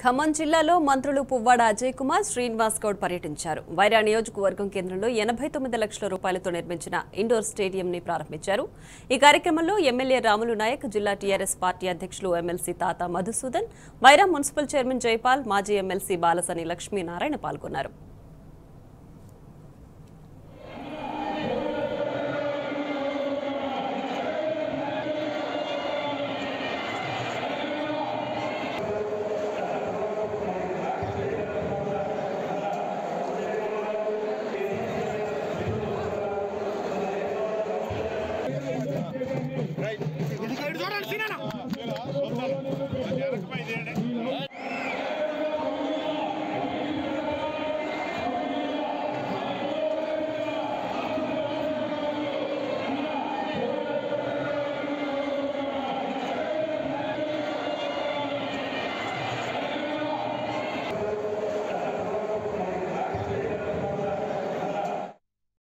ఖమ్మం జిల్లాలో మంత్రులు పువ్వాడ అజయ్ కుమార్ శ్రీనివాస్ గౌడ్ పర్యటించారు. వైరా నియోజకవర్గం కేంద్రంలో ఎనభై తొమ్మిది లక్షల రూపాయలతో నిర్మించిన ఇండోర్ స్టేడియం ని ప్రారంభించారు. ఈ కార్యక్రమంలో ఎమ్మెల్యే రాములు నాయక్ జిల్లా టీఆర్ఎస్ పార్టీ అధ్యక్షులు MLC Tata Madhusudan Wyra municipal chairman Jaipal మాజీ ఎమ్మెల్సీ బాలసని లక్ష్మీనారాయణ పాల్గొన్నారు. right.